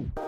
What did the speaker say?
you